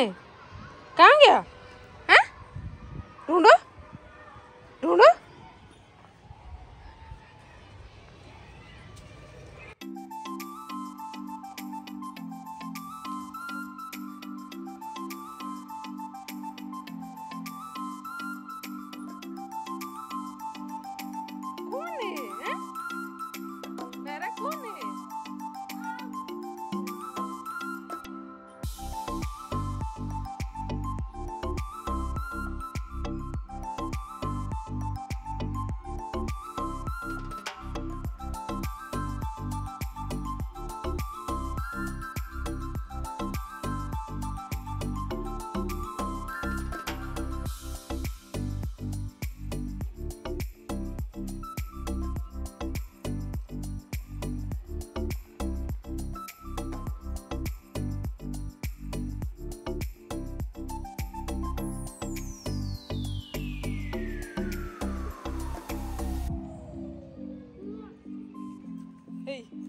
है कहाँ गया? हैं? ढूंढो। ढूंढो। 嘿。